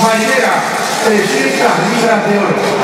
Maria 300 libras de oro.